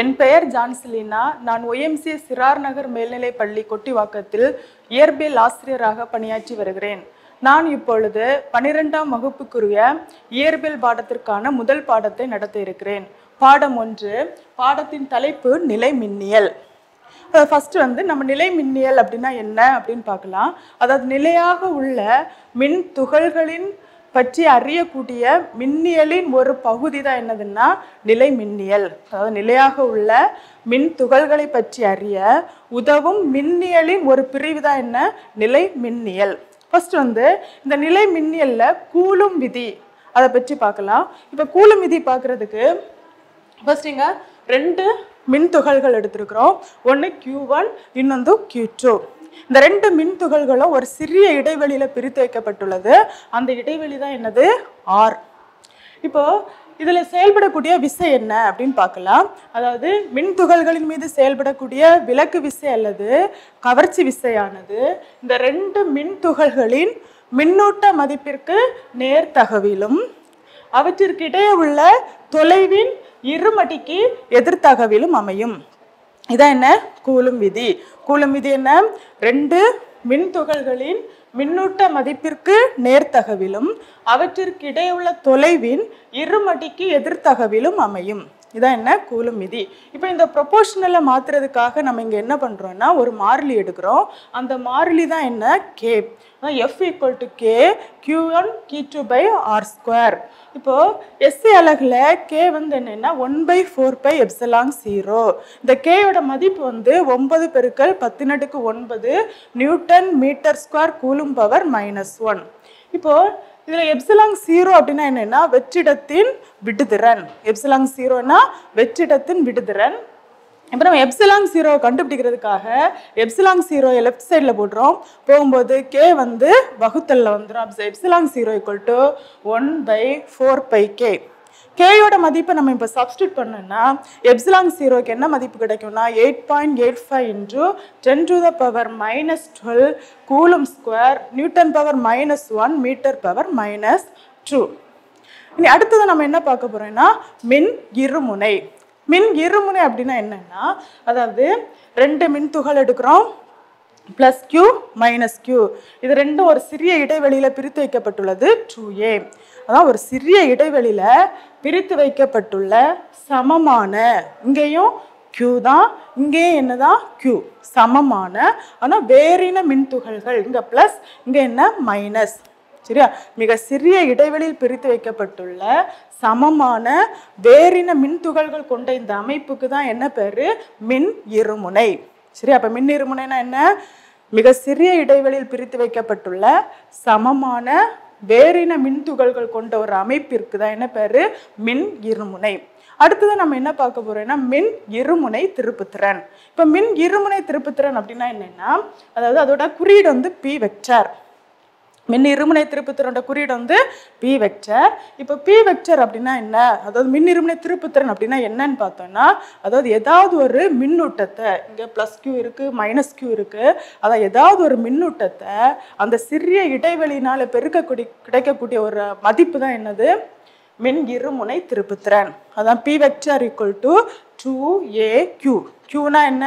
என் பெயர் ஜான்சிலினா. நான் ஒய்எம்சி சிறார் நகர் மேல்நிலைப் பள்ளி கொட்டிவாக்கத்தில் இயற்பியல் ஆசிரியராக பணியாற்றி வருகிறேன். நான் இப்பொழுது பன்னிரெண்டாம் வகுப்புக்குரிய இயற்பியல் பாடத்திற்கான முதல் பாடத்தை நடத்த இருக்கிறேன். பாடம் ஒன்று பாடத்தின் தலைப்பு நிலை மின்னியல். ஃபஸ்ட்டு வந்து நம்ம நிலை மின்னியல் அப்படின்னா என்ன அப்படின்னு பார்க்கலாம். அதாவது நிலையாக உள்ள மின் துகள்களின் பற்றி அறியக்கூடிய மின்னியலின் ஒரு பகுதி தான் என்னதுன்னா நிலை மின்னியல் அதாவது நிலையாக உள்ள மின் துகள்களை பற்றி அறிய உதவும் மின்னியலின் ஒரு பிரிவு தான் என்ன? நிலை மின்னியல் ஃபர்ஸ்ட் வந்து இந்த நிலை மின்னியலில் கூலும் விதி. அதை பற்றி பார்க்கலாம். இப்போ கூலும் விதி பார்க்குறதுக்கு ஃபர்ஸ்டிங்க ரெண்டு மின் துகள்கள் எடுத்திருக்கிறோம். ஒன்று கியூ ஒன் இன்னொன்று கியூ டூ இந்த ரெண்டு மின் துகள்களும் ஒரு சிறிய இடைவெளியில் பிரித்து வைக்கப்பட்டுள்ளது. அந்த இடைவெளி தான் என்னது? ஆர் இப்போ இதில் செயல்படக்கூடிய விசை என்ன அப்படின்னு பார்க்கலாம். அதாவது மின் துகள்களின் மீது செயல்படக்கூடிய விலக்கு விசை அல்லது கவர்ச்சி விசையானது இந்த ரெண்டு மின் துகள்களின் மின்னூட்ட மதிப்பிற்கு நேர்த்தகவிலும் அவற்றிற்கிடையே உள்ள தொலைவின் இருமடிக்கு எதிர்த்தகவிலும் அமையும். இதான் என்ன? கூலும் விதி. கூலும் விதி என்ன? ரெண்டு மின் துகள்களின் மின்னூட்ட மதிப்பிற்கு நேர்த்தகவிலும் அவற்றிற்கு உள்ள தொலைவின் இருமடிக்கு எதிர்த்தகவிலும் அமையும். இதான் என்ன? கூலும் விதி. இப்போ இந்த ப்ரொபோஷனலை மாற்றுறதுக்காக நம்ம இங்கே என்ன பண்ணுறோன்னா ஒரு மாறிலி எடுக்கிறோம். அந்த மாறிலி தான் என்ன? Cap F equal to K Q one Q two by R square இப்போது எஸ்சி அழகில் கே வந்து என்னென்னா one by four pi epsilon zero இந்த கேயோட மதிப்பு வந்து ஒன்பது பெருக்கல் பத்தினடுக்கு ஒன்பது newton metre square coulomb power minus one இப்போ இதில் எப்சிலாங் ஜீரோ அப்படின்னா என்னன்னா வெற்றிடத்தின் விடுதிறன். எப்சிலாங் ஜீரோனா வெற்றிடத்தின் விடுதிறன். இப்போ நம்ம எப்சிலாங் ஜீரோ கண்டுபிடிக்கிறதுக்காக எப்சிலாங் ஜீரோயை லெஃப்ட் சைடில் போடுறோம். போகும்போது கே வந்து வகுத்தலில் வந்துடும் அப்போ epsilon zero equal to one by four pi K கேயோட மதிப்பை நம்ம இப்போ சப்ஸ்டியூட் பண்ணோம்னா எப்சிலாங் ஜீரோக்கு என்ன மதிப்பு கிடைக்கும்னா eight point eight five into ten to the power minus twelve coulomb square newton power minus one metre power minus two இனி அடுத்தது நம்ம என்ன பார்க்க போகிறோம்னா மின் இருமுனை. மின் இருமுனை அப்படின்னா என்னன்னா அதாவது ரெண்டு மின் துகள் எடுக்கிறோம் ப்ளஸ் கியூ மைனஸ் கியூ இது ரெண்டும் ஒரு சிறிய இடைவெளியில் பிரித்து வைக்கப்பட்டுள்ளது டூ ஏ அதான் ஒரு சிறிய இடைவெளியில் பிரித்து வைக்கப்பட்டுள்ள சமமான இங்கேயும் கியூ தான் இங்கேயும் என்னதான் கியூ சமமான. ஆனால் வேறின மின்துகள்கள் இங்கே ப்ளஸ் இங்கே என்ன? மைனஸ் சரியா? மிக சிறிய இடைவெளியில் பிரித்து வைக்கப்பட்டுள்ள சமமான வேறின மின்துகள்கள் கொண்ட இந்த அமைப்புக்கு தான் என்ன பேரு? மின் இருமுனை. சரி அப்ப மின் இருமுனைனா என்ன? மிக சிறிய இடைவெளியில் பிரித்து வைக்கப்பட்டுள்ள சமமான வேறின மின்துகள்கள் கொண்ட ஒரு அமைப்பிற்கு தான் என்ன பேரு? மின் இருமுனை. அடுத்தது நம்ம என்ன பார்க்க போறோம்னா மின் இருமுனை திருப்புத்திறன். இப்போ மின் இருமுனை திருப்புத்திறன் அப்படின்னா என்னன்னா அதாவது அதோட குறியீடு வந்து பி வெக்டர். மின் இருமுனை திருப்புத்திறனோட குறியீடு வந்து பி வெக்டர் இப்போ பி வெக்டர் அப்படின்னா என்ன? அதாவது மின் இருமுனை திருப்புத்திறன் அப்படின்னா என்னன்னு பார்த்தோம்னா அதாவது ஏதாவது ஒரு மின்னூட்டத்தை இங்கே ப்ளஸ் கியூ இருக்குது மைனஸ் கியூ இருக்குது அதாவது ஏதாவது ஒரு மின்னூட்டத்தை அந்த சிறிய இடைவெளினால் பெருக்கக்கூடிய கிடைக்கக்கூடிய ஒரு மதிப்பு தான் என்னது? மின் இருமுனை திருப்புத்திறன். அதான் P vector equal to two A Q கியூனா என்ன?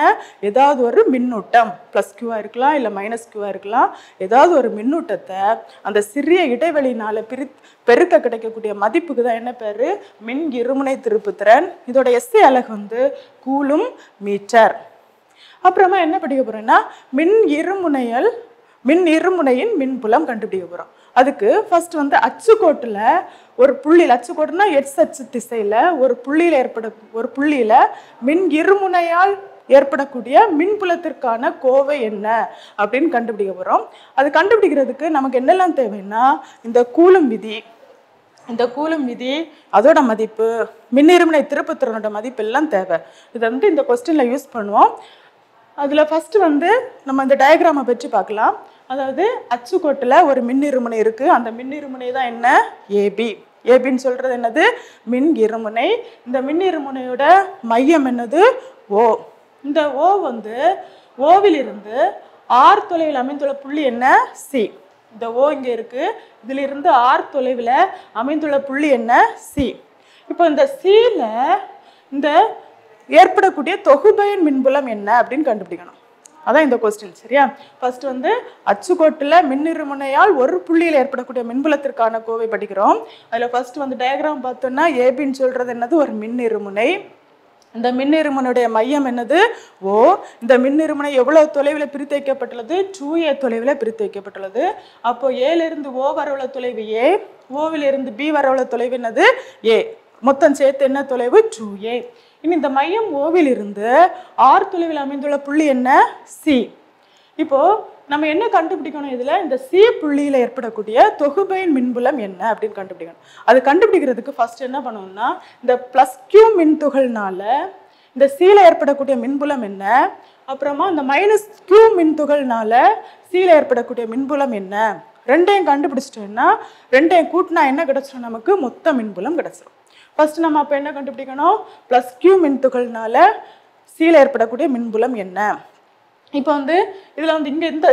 ஏதாவது ஒரு மின்னூட்டம். ப்ளஸ் கியூவாக இருக்கலாம் இல்லை மைனஸ் கியூவாக இருக்கலாம். ஏதாவது ஒரு மின்னூட்டத்தை அந்த சிறிய இடைவெளியினால் பிரி பெருக்க கிடைக்கக்கூடிய மதிப்புக்கு தான் என்ன பேர்? மின் இருமுனை திருப்புத்திறன். இதோட எஸ்ஐ அழகு வந்து கூலும் மீட்டர். அப்புறமா என்ன படிக்க போகிறோம்னா மின் இருமுனையல் மின் இருமுனையின் மின்புலம் கண்டுபிடிக்க போகிறோம் அதுக்கு ஃபர்ஸ்ட் வந்து அச்சுக்கோட்டில் ஒரு புள்ளியில் அச்சுக்கோட்டுனா எட்ஸ் அச்சு திசையில் ஒரு புள்ளியில் ஏற்பட ஒரு புள்ளியில் மின் இருமுனையால் ஏற்படக்கூடிய மின்புலத்திற்கான கோவை என்ன அப்படின்னு கண்டுபிடிக்க போகிறோம் அது கண்டுபிடிக்கிறதுக்கு நமக்கு என்னெல்லாம் தேவைன்னா இந்த கூலும் விதி இந்த கூலும் விதி அதோட மதிப்பு மின்னிருமனை திருப்புத்திறனோட மதிப்பு எல்லாம் தேவை. இதை வந்து இந்த கொஸ்டினில் யூஸ் பண்ணுவோம். அதில் ஃபஸ்ட்டு வந்து நம்ம இந்த டயக்ராமை பற்றி பார்க்கலாம். அதாவது அச்சுக்கோட்டில் ஒரு மின்னிருமுனை இருக்குது அந்த மின்னிருமுனை தான் என்ன? ஏபி ஏபின்னு சொல்கிறது என்னது? மின் இருமுனை. இந்த மின் இருமுனையோட மையம் என்னது? ஓ இந்த ஓ வந்து ஓவிலிருந்து ஆர் தொலைவில் அமைந்துள்ள புள்ளி என்ன? சி இந்த ஓ இங்கே இருக்குது இதிலிருந்து ஆர் தொலைவில் அமைந்துள்ள புள்ளி என்ன? சி இப்போ இந்த சியில் இந்த ஏற்படக்கூடிய தொகுபயன் மின்புலம் என்ன அப்படின்னு கண்டுபிடிக்கணும். அதான் இந்த கொஸ்டின் சரியா? ஃபர்ஸ்ட் வந்து அச்சுக்கோட்டில் மின்னிருமுனையால் ஒரு புள்ளியில் ஏற்படக்கூடிய மின்புலத்திற்கான கோவை படிக்கிறோம். அதில் ஃபர்ஸ்ட் வந்து டயக்ராம் பார்த்தோம்னா ஏபின்னு சொல்றது என்னது? ஒரு மின்னிருமுனை. இந்த மின்னிருமனுடைய மையம் என்னது? ஓ இந்த மின்னிருமனை எவ்வளவு தொலைவில் பிரித்து வைக்கப்பட்டுள்ளது டூ ஏ தொலைவில் பிரித்து வைக்கப்பட்டுள்ளது அப்போ ஏல இருந்து ஓ வரவுள்ள தொலைவு ஏ ஓவிலிருந்து பி வரவுள்ள தொலைவு என்னது? ஏ மொத்தம் சேர்த்து என்ன தொலைவு? டூ ஏ இனி இந்த மையம் ஓவில் இருந்து ஆர் தொலைவில் அமைந்துள்ள புள்ளி என்ன? சி இப்போ நம்ம என்ன கண்டுபிடிக்கணும் இதில்? இந்த சி புள்ளியில் ஏற்படக்கூடிய தொகுபையின் மின்புலம் என்ன அப்படின்னு கண்டுபிடிக்கணும். அது கண்டுபிடிக்கிறதுக்கு ஃபர்ஸ்ட் என்ன பண்ணணும்னா இந்த ப்ளஸ் கியூ மின்துகள்னால இந்த சீல ஏற்படக்கூடிய மின்புலம் என்ன? அப்புறமா இந்த மைனஸ் கியூ மின்துகள்னால சீல ஏற்படக்கூடிய மின்புலம் என்ன? ரெண்டையும் கண்டுபிடிச்சிட்டோம்னா ரெண்டையும் கூட்டினா என்ன கிடச்சிடும் நமக்கு மொத்த மின்புலம் கிடச்சிரும். ஃபர்ஸ்ட் நம்ம அப்போ என்ன கண்டுபிடிக்கணும்? ப்ளஸ் கியூ மின்துகள்னால சீல ஏற்படக்கூடிய மின்புலம் என்ன? இப்போ வந்து இதில் வந்து இங்கே இந்த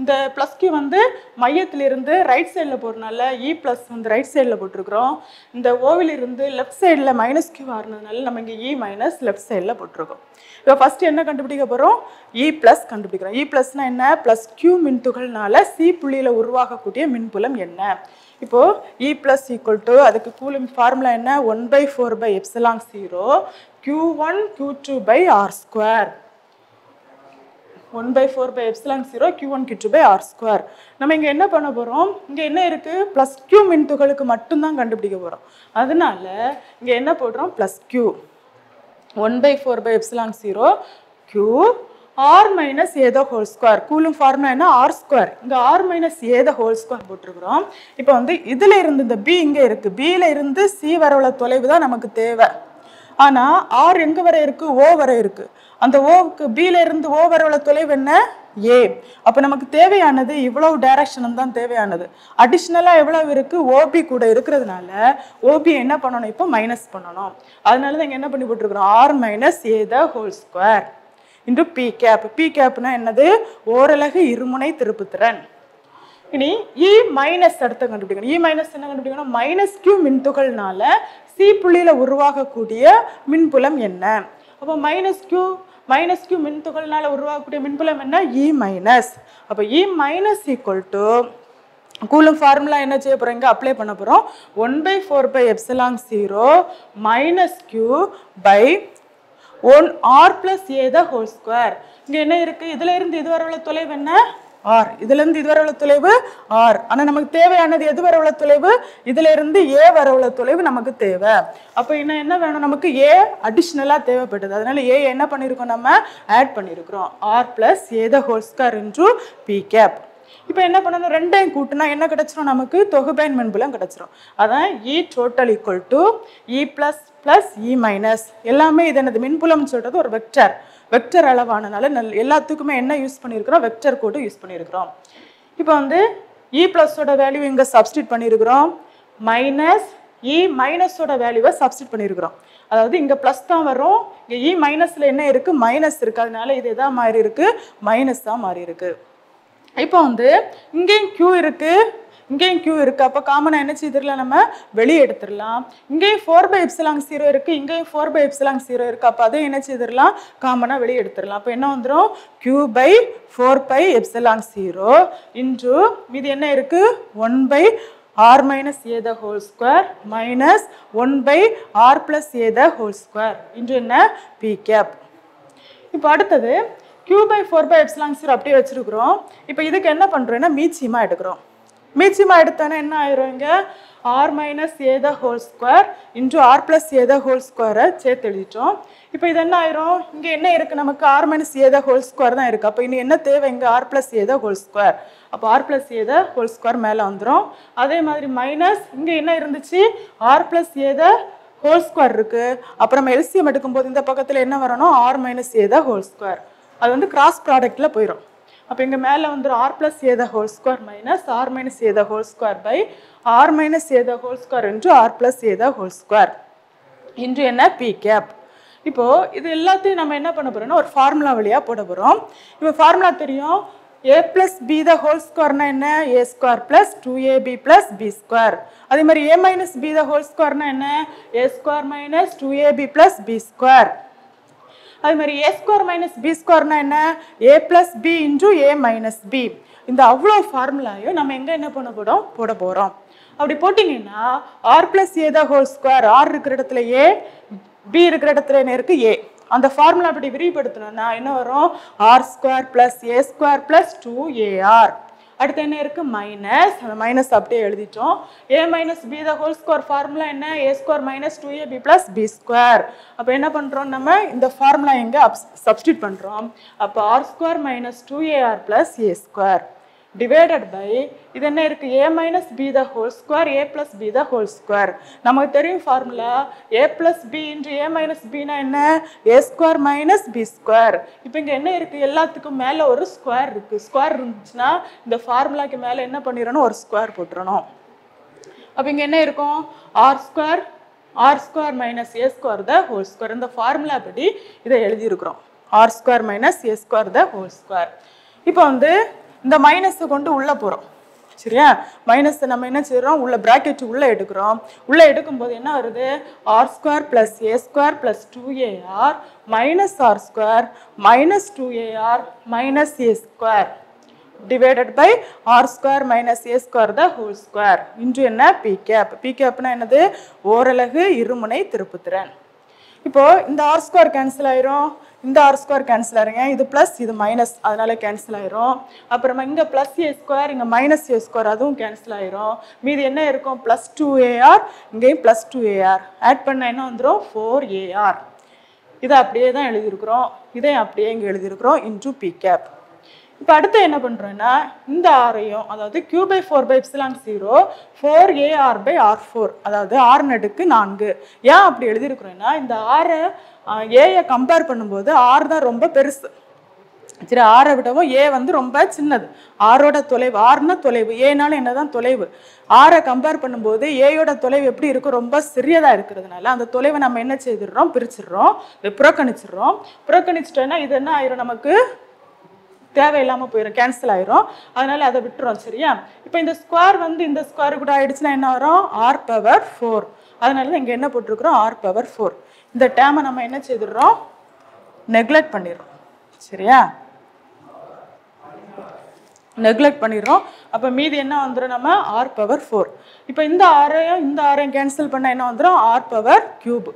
இந்த ப்ளஸ் கியூ வந்து மையத்திலிருந்து ரைட் சைடில் போகிறனால இ ப்ளஸ் வந்து ரைட் சைடில் போட்டிருக்கிறோம். இந்த ஓவிலிருந்து லெஃப்ட் சைடில் மைனஸ் கியூ ஆறுனதுனால நம்ம இங்கே இ மைனஸ் லெஃப்ட் சைடில் போட்டிருக்கோம். இப்போ ஃபஸ்ட்டு என்ன கண்டுபிடிக்க போகிறோம் இ e ப்ளஸ் கண்டுபிடிக்கிறோம். E இ ப்ளஸ்னால் என்ன? ப்ளஸ் கியூ மின்துகள்னால சி புள்ளியில் உருவாகக்கூடிய மின்புலம் என்ன? இப்போது இ ப்ளஸ் ஈக்குவல் டு அதுக்கு கூலிங் ஃபார்முலா என்ன? One by four pi epsilon zero Q one Q two by R square one by four pi epsilon zero Q one Q two by R square நம்ம இங்கே என்ன பண்ண போகிறோம் இங்கே என்ன இருக்குது ப்ளஸ் கியூ மின்துகளுக்கு மட்டும்தான் கண்டுபிடிக்க போகிறோம் அதனால இங்கே என்ன போடுறோம்? Plus Q one by four pi epsilon zero Q R minus A the whole square Coulomb formula என்ன? ஆர் ஸ்கொயர் இங்கே R minus A the whole square போட்டிருக்கிறோம். இப்போ வந்து இதில் இருந்து இந்த பி இங்கே இருக்குது பியில் இருந்து சி வரவுள்ள தொலைவு தான் நமக்கு தேவை. ஆனால் ஆர் எங்கே வரை இருக்குது ஓ வரை இருக்குது அந்த ஓவுக்கு பியில் இருந்து ஓ வரவுள்ள தொலைவு என்ன? ஏ அப்போ நமக்கு தேவையானது இவ்வளவு டைரக்ஷனும் தான் தேவையானது. அடிஷ்னலாக எவ்வளவு இருக்குது ஓபி கூட இருக்கிறதுனால ஓபி என்ன பண்ணணும்? இப்போ மைனஸ் பண்ணணும். அதனால தான் இங்கே என்ன பண்ணி போட்டிருக்கிறோம்? R minus A the whole square into P cap P கேப்னா என்னது? ஓரலகு இருமுனை திருப்புத்திறன். இனி e இ மைனஸ் அடுத்து கண்டுபிடிக்கணும். E இ மைனஸ் என்ன கண்டுபிடிக்கணும்? மைனஸ் கியூ மின்துகள்னால சி புள்ளியில் உருவாகக்கூடிய மின்புலம் என்ன? அப்போ மைனஸ் கியூ மைனஸ் கியூ மின்துகள்னால உருவாகக்கூடிய மின்புலம் என்ன? E இ மைனஸ் அப்போ E minus equal to Coulomb formula என்ன செய்ய போகிறோம் இங்கே அப்ளை பண்ண போகிறோம் one by four pi epsilon zero minus Q by one R plus A the whole square இங்கே என்ன இருக்குது இதுலேருந்து இதுவரை இது உள்ள தொலைவு என்ன? ஆர் இதுலேருந்து இதுவரை இது உள்ள தொலைவு ஆர் ஆனால் நமக்கு தேவையானது எது வர உள்ள தொலைவு? இதுலேருந்து ஏ வர உள்ள தொலைவு நமக்கு தேவை. அப்போ இன்னும் என்ன வேணும்? நமக்கு ஏ அடிஷ்னலாக தேவைப்பட்டது. அதனால ஏ என்ன பண்ணியிருக்கோம் நம்ம? ஆட் பண்ணியிருக்கிறோம் R plus A the whole square into P cap இப்போ என்ன பண்ணணும்? ரெண்டையும் கூட்டினா என்ன கிடச்சிரும் நமக்கு? தொகுபயன் மின்புலம் கிடச்சிரும். அதான் E total equal to E plus plus E minus எல்லாமே இது எனது மின்புலம்னு சொல்கிறது ஒரு வெக்டர் வெக்டர் அளவானனால நல் எல்லாத்துக்குமே என்ன யூஸ் பண்ணியிருக்கிறோம் வெக்டர் கோடு யூஸ் பண்ணியிருக்கிறோம் இப்போ வந்து e இ ப்ளஸோட வேல்யூ இங்கே சப்ஸ்டியூட் பண்ணியிருக்கிறோம் மைனஸ் இ e மைனஸோட வேல்யூவை சப்ஸ்டியூட் பண்ணியிருக்கிறோம் அதாவது இங்கே ப்ளஸ் தான் வரும். இங்கே இ e மைனஸில் என்ன இருக்குது மைனஸ் இருக்குது அதனால இது எதாக மாறி இருக்குது மைனஸ் தான் மாறி இருக்குது இப்போ வந்து இங்கேயும் க்யூ இருக்கு. இங்கேயும் க்யூ இருக்கு. அப்போ காமனாக என்ன செய்திடலாம் நம்ம? வெளியே எடுத்துடலாம். இங்கேயும் ஃபோர் பை எப்சிலாங் ஜீரோ இருக்கு. இங்கேயும் ஃபோர் பை எப்சிலாங் ஜீரோ இருக்கு. அப்போ அதையும் என்ன செய்திடலாம்? காமனாக வெளியே எடுத்துடலாம். அப்போ என்ன வந்துடும் Q by four pi epsilon zero into இது என்ன இருக்கு? One by R minus A the whole square minus one by R plus A the whole square into என்ன? பி கேப் இப்போ அடுத்தது q by four pi epsilon zero அப்படியே வச்சிருக்கிறோம். இப்போ இதுக்கு என்ன பண்ணுறோன்னா மீச்சியமாக எடுக்கிறோம். மீச்சியமாக எடுத்தோன்னா என்ன ஆயிரும் இங்கே? R minus A the whole square into R plus A the whole ஸ்கொயரை சேர்த்து எழுதிட்டோம். இப்போ இது என்ன ஆயிரும்? இங்கே என்ன இருக்குது நமக்கு R minus A the whole square தான் இருக்குது அப்போ இன்னும் என்ன தேவை? இங்கே R plus A the whole square அப்போ R plus A the whole square மேலே வந்துடும் அதே மாதிரி மைனஸ் இங்கே என்ன இருந்துச்சு? R plus A the whole square இருக்குது அப்புறம் எல்சிஎம் எடுக்கும்போது இந்த பக்கத்தில் என்ன வரணும்? R minus A whole square அது வந்து கிராஸ் ப்ராடக்டில் போயிடும் அப்போ இங்கே மேலே வந்துடும் R plus A the whole square minus R minus A the whole square by R minus A the whole square into R plus A the whole square into என்ன? P gap இப்போது இது எல்லாத்தையும் நம்ம என்ன பண்ண போகிறோன்னா ஒரு ஃபார்முலா வழியாக போட போகிறோம் இப்போ ஃபார்முலா தெரியும். A plus B the whole ஸ்கொயர்னா என்ன? A square plus two A B plus B square அதே மாதிரி A minus B the whole ஸ்கொயர்னா என்ன? A square minus two A B plus B square அது மாதிரி ஏ ஸ்கோர் மைனஸ் பி ஸ்கோர்னா என்ன? A plus B into A minus B இந்த அவ்வளோ ஃபார்முலாயும் நம்ம எங்கே என்ன பண்ண போகிறோம் போட போகிறோம் அப்படி போட்டிங்கன்னா ஆர் ப்ளஸ் ஏ தான் ஹோல் ஸ்கொயர் ஆர் இருக்கிற இடத்துல ஏ பி இருக்கிற இடத்துல என்ன இருக்குது ஏ அந்த ஃபார்முலா அப்படி விரிவுபடுத்தணும்னா என்ன வரும்? R square plus A square plus two AR அடுத்து என்ன இருக்கு? மைனஸ் அந்த மைனஸ் அப்படியே எழுதிட்டோம். A minus B the whole square formula என்ன? A square minus two A B plus B square அப்போ என்ன பண்ணுறோம் நம்ம? இந்த ஃபார்முலா எங்கே சப்ஸ்டியூட் பண்ணுறோம் அப்போ R square minus two AR plus A square divided by இது என்ன இருக்கு? A minus B the whole square A plus B the whole square நமக்கு தெரியும் ஃபார்முலா ஏ பிளஸ் பி இன்று ஏ மைனஸ் பினா என்ன? A square minus B square இப்போ இங்கே என்ன இருக்குது எல்லாத்துக்கும் மேலே ஒரு ஸ்கொயர் இருக்குது ஸ்கொயர் இருந்துச்சுன்னா இந்த ஃபார்முலாக்கு மேலே என்ன பண்ணிடணும்? ஒரு ஸ்கொயர் போட்டுறணும். அப்போ இங்கே என்ன இருக்கும்? R square R square minus A square the whole square இந்த ஃபார்முலா படி இதை எழுதியிருக்கிறோம். R square minus A square the whole square இப்போ வந்து இந்த மைனஸை கொண்டு உள்ளே போகிறோம் சரியா? மைனஸை நம்ம என்ன செய்கிறோம் உள்ள ப்ராக்கெட் உள்ளே எடுக்கிறோம். உள்ளே எடுக்கும்போது என்ன வருது? R square plus A square plus two AR minus R square minus two AR minus A square divided by R square minus A square the whole square into என்ன? பி கேப் பி கேப்னா என்னது? ஓரலகு இருமுனை திருப்புத்திறன். இப்போது இந்த R square cancel ஆயிரும். இந்த ஆர் ஸ்கொயர் கேன்சல் ஆயிருங்க. இது ப்ளஸ் இது மைனஸ் அதனால கேன்சல் ஆயிரும். அப்புறமா இங்க ப்ளஸ் ஏ ஸ்கொயர் இங்க மைனஸ் ஏ ஸ்கொயர் அதுவும் கேன்சல் ஆயிரும். மீதி என்ன இருக்கும்? ப்ளஸ் டூ ஏஆர் இங்கேயும் ப்ளஸ் டூ ஏஆர் ஆட் பண்ண என்ன வந்துடும் ஃபோர் ஏஆர் இதை அப்படியே தான் எழுதியிருக்கிறோம். இதை அப்படியே இங்கே எழுதியிருக்கிறோம். இன்டூ பி கேப் இப்போ அடுத்து என்ன பண்ணுறோன்னா இந்த ஆரையும் அதாவது Q by four pi epsilon zero four A R by R four அதாவது ஆர் நடுக்கு நான்கு. ஏன் அப்படி எழுதியிருக்கிறோன்னா இந்த ஆரை ஏயை கம்பேர் பண்ணும்போது ஆர் தான் ரொம்ப பெருசு. சரி ஆரை விடவும் ஏ வந்து ரொம்ப சின்னது. ஆரோட தொலைவு ஆறுனா தொலைவு ஏனாலும் என்னதான் தொலைவு? ஆரை கம்பேர் பண்ணும்போது ஏயோட தொலைவு எப்படி இருக்கும்? ரொம்ப சிறியதாக இருக்கிறதுனால அந்த தொலைவை நம்ம என்ன செய்திடுறோம்? பிரிச்சிடுறோம் இதை புறக்கணிச்சிடுறோம். புறக்கணிச்சிட்டோன்னா இது என்ன ஆயிரும் நமக்கு? தேவையில்லாமல் போயிடும் கேன்சல் ஆயிரும். அதனால அதை விட்டுரும் சரியா? இப்போ இந்த ஸ்கொயர் வந்து இந்த ஸ்கொயர் கூட ஆயிடுச்சுன்னா என்ன வரும்? ஆர் பவர் ஃபோர் அதனால இங்கே என்ன போட்டிருக்கிறோம்? ஆர் பவர் ஃபோர் இந்த டேமை நம்ம என்ன செய்துடுறோம்? நெக்லெக்ட் பண்ணிடுறோம் சரியா? நெக்லெக்ட் பண்ணிடுறோம். அப்போ மீதி என்ன வந்துடும் நம்ம? ஆர் பவர் ஃபோர் இப்போ இந்த ஆரையும் இந்த ஆரையும் கேன்சல் பண்ணால் என்ன வந்துடும் ஆர் பவர் கியூப்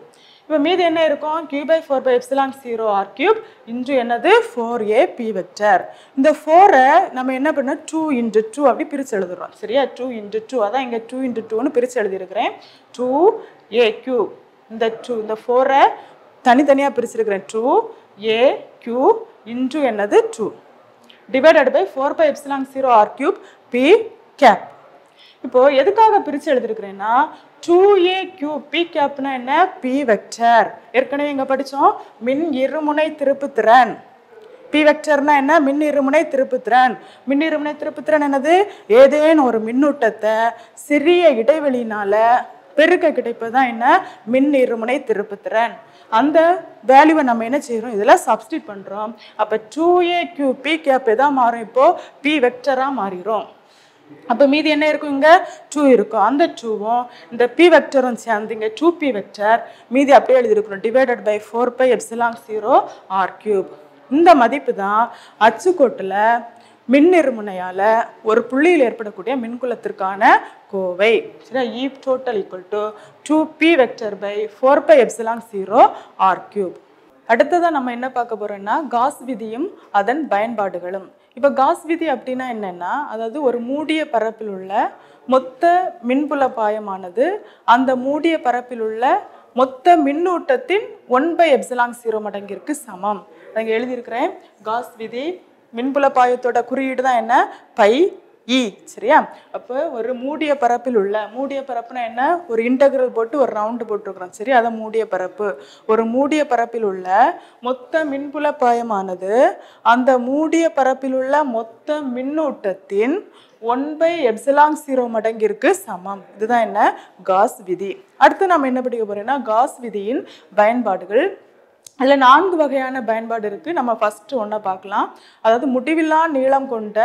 இப்போ மீது என்ன இருக்கும்? Q by four pi epsilon zero R cube into என்னது? ஃபோர் ஏ பி வெக்டர் இந்த ஃபோரை நம்ம என்ன பண்ணோம் டூ இன்ட்டு டூ அப்படி பிரித்து எழுதுறோம். சரியா? டூ இன்ட்டு டூ அதான் இங்கே டூ இன்ட்டு டூன்னு பிரித்து எழுதியிருக்கிறேன். டூ ஏ கியூப் இந்த டூ இந்த ஃபோரை தனித்தனியாக பிரிச்சிருக்கிறேன். டூ ஏ கியூ இன்ட்டு என்னது? Two divided by four pi epsilon zero R cube P cap இப்போ எதுக்காக பிரித்து எழுதிருக்கிறேன்னா டூ ஏ கியூ பி கேப்னா என்ன? பி வெக்டர் ஏற்கனவே இங்கே படித்தோம் மின் இருமுனை திருப்புத்திறன். பி வெக்டர்னா என்ன? மின் இருமுனை திருப்புத்திறன். மின் இருமுனை திருப்புத்திறன் என்னது? ஏதேனும் ஒரு மின்னூட்டத்தை சிறிய இடைவெளினால பெருக்க கிடைப்பது தான் என்ன? மின் இருமுனை திருப்புத்திறன். அந்த வேல்யூவை நம்ம என்ன செய்கிறோம் இதில் சப்ஸ்டிட் பண்ணுறோம் அப்போ two A Q P cap எதாக மாறும் இப்போது பி வெக்டராக மாறிடும் அப்போ மீதி என்ன இருக்கும் இங்கே? டூ இருக்கும். அந்த டூவும் இந்த பி வெக்டரும் சேர்ந்து இங்கே டூ பி வெக்டர் மீதி அப்படியே எழுதியிருக்கணும். Divided by four pi epsilon zero R cube இந்த மதிப்பு தான் அச்சுக்கோட்டில் மின்னிருமுனையால் ஒரு புள்ளியில் ஏற்படக்கூடிய மின்குலத்திற்கான கோவை. சரியா? E total equal to two P vector by four pi epsilon zero R cube அடுத்ததாக நம்ம என்ன பார்க்க போகிறோம்னா காஸ் விதியும் அதன் பயன்பாடுகளும். இப்போ காஸ் விதி அப்படின்னா என்னென்னா அதாவது ஒரு மூடிய பரப்பில் உள்ள மொத்த மின்புல பாயமானது அந்த மூடிய பரப்பில் உள்ள மொத்த மின்னூட்டத்தின் ஒன் பை எப்சலாங் ஜீரோ மடங்கிற்கு சமம். அங்கே எழுதியிருக்கிறேன். காஸ் விதி மின்புல பாயத்தோட குறியீடு தான் என்ன? பை இ சரியா? அப்போ ஒரு மூடிய பரப்பில் உள்ள மூடிய பரப்புனா என்ன? ஒரு இன்டகிரல் போட்டு ஒரு ரவுண்டு போட்டிருக்கிறோம் சரி அதை மூடிய பரப்பு. ஒரு மூடிய பரப்பில் உள்ள மொத்த மின்புல பாயமானது அந்த மூடிய பரப்பில் உள்ள மொத்த மின்னூட்டத்தின் ஒன் பை எப்சிலாங் ஜீரோ மடங்கிற்கு சமம். இதுதான் என்ன? காஸ் விதி. அடுத்து நம்ம என்ன படிக்க போறோம்னா காஸ் விதியின் பயன்பாடுகள் அதில் நான்கு வகையான பயன்பாடு இருக்குது நம்ம ஃபஸ்ட்டு ஒன்றை பார்க்கலாம். அதாவது முடிவில்லா நீளம் கொண்ட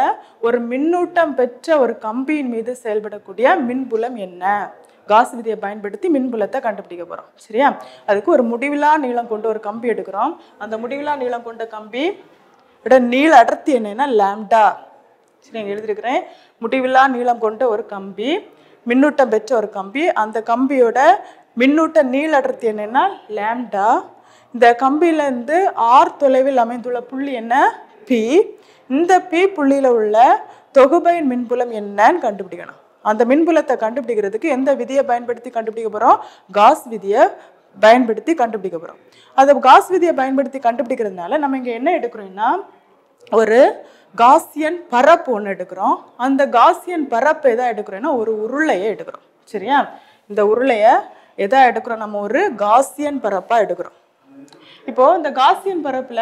ஒரு மின்னூட்டம் பெற்ற ஒரு கம்பியின் மீது செயல்படக்கூடிய மின்புலம் என்ன? காஸ் விதியை பயன்படுத்தி மின்புலத்தை கண்டுபிடிக்க போகிறோம் சரியா? அதுக்கு ஒரு முடிவிலா நீளம் கொண்ட ஒரு கம்பி எடுக்கிறோம். அந்த முடிவில்லா நீளம் கொண்ட கம்பி நீள அடர்த்தி என்னன்னா லேம்டா. சரி இங்க எழுதியிருக்கிறேன். முடிவில்லா நீளம் கொண்ட ஒரு கம்பி மின்னூட்டம் பெற்ற ஒரு கம்பி அந்த கம்பியோட மின்னூட்ட நீள அடர்த்தி என்னன்னா லேம்டா. இந்த கம்பியிலேருந்து ஆர் தொலைவில் அமைந்துள்ள புள்ளி என்ன? பி இந்த பி புள்ளியில் உள்ள தொகுபையின் மின்புலம் என்னன்னு கண்டுபிடிக்கணும். அந்த மின்புலத்தை கண்டுபிடிக்கிறதுக்கு எந்த விதியை பயன்படுத்தி கண்டுபிடிக்க போகிறோம் காஸ் விதியை பயன்படுத்தி கண்டுபிடிக்க போகிறோம் அந்த காஸ் விதியை பயன்படுத்தி கண்டுபிடிக்கிறதுனால நம்ம இங்கே என்ன எடுக்கிறோம்னா ஒரு காசியன் பரப்பு ஒன்று எடுக்கிறோம். அந்த காசியன் பரப்பு எதை எடுக்கிறோம்னா ஒரு உருளையை எடுக்கிறோம். சரியா? இந்த உருளையை எதை எடுக்கிறோம்? நம்ம ஒரு காசியன் பரப்பாக எடுக்கிறோம். இப்போ இந்த காசியன் பரப்புல